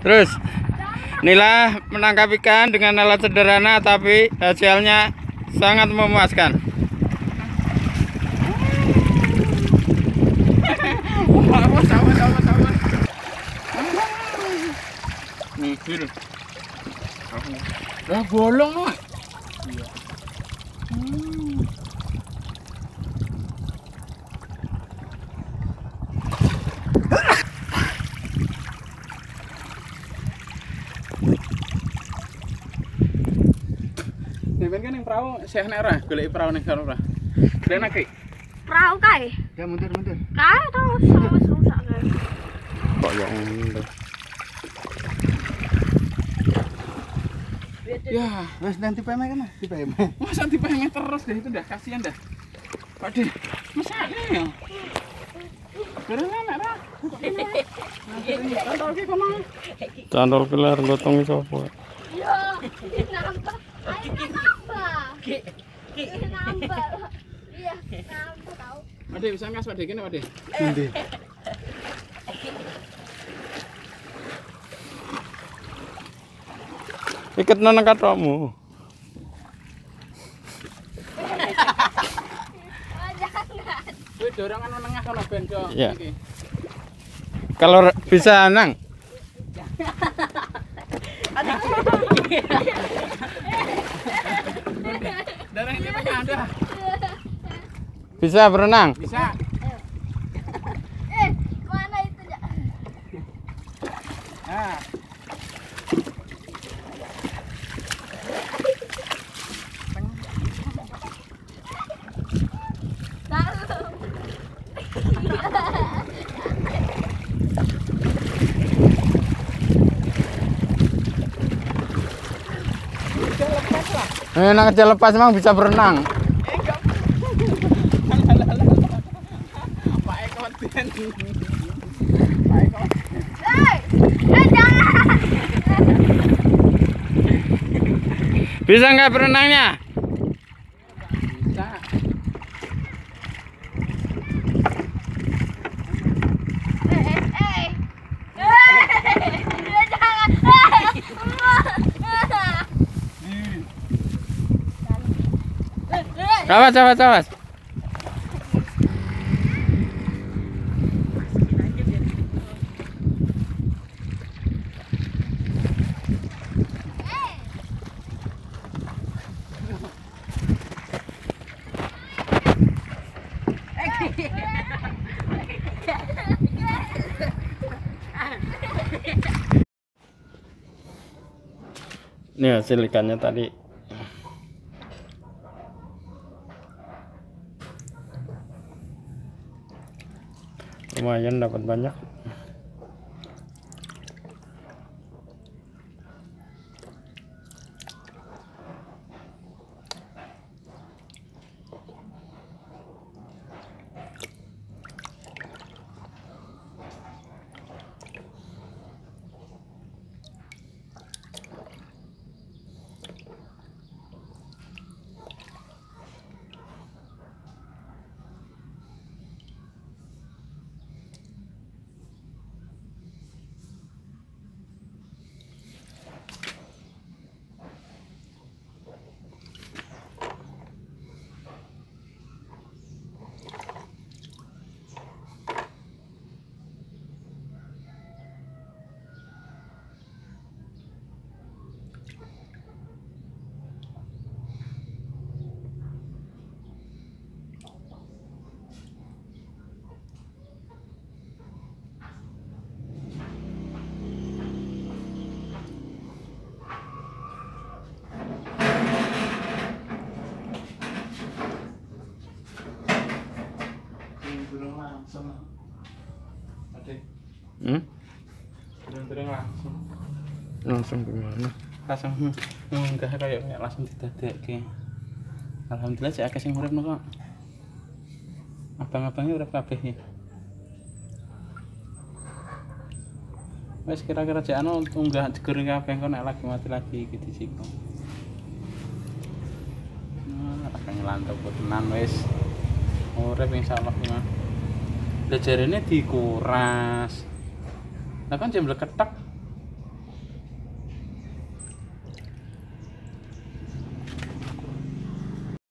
Terus inilah menangkap ikan dengan alat sederhana tapi hasilnya sangat memuaskan. Lah bolong loh. Sampeyan kan yang perahu saya nek ora golek perahu ning ora. Perahu kae. Ya mundur mundur. Kae to wis rusak kae. Kok yang ini? Ya, Wes nanti peme kan? Di peme. masa dipengin terus deh itu dah kasihan dah. Pak De, masa ini ya? Enak ki kono. Candol kelar gotong sapa? Yo, nambah. Ayo Nambah. Iya, nambah tau. Pak De bisa ngas Pak kene Pak. Iket nang katokmu. Oh, jangan. Kuwi dorongan menengah kono ben yo. Iya. Kalau bisa nang. Bisa berenang. Bisa. Eh, mana itu ya? Nah, Eh, nang kecil lepas emang bisa berenang. Bisa nggak berenangnya? Bisa. Eh, eh, eh. Eh, jangan. Eh. Awas, awas, awas. Ini hasil ikannya tadi. Lumayan dapat banyak. Langsung. Hmm? durung langsung. Langsung gimana? Langsung enggak kayak kayak langsung didadekke. Alhamdulillah sih akeh sing urip kok. Abang-abangnya urip kabeh ya. Wes kira-kira jek anu unggah digoreng kabeh kok nek lagi mati lagi sih kok. Nah, akan nyelantuk tenan wis. Urip insyaallah ya belajarannya dikuras. Nah kan jam ketak